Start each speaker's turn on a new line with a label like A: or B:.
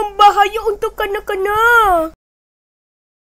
A: mambahaya untuk kanak-kanak.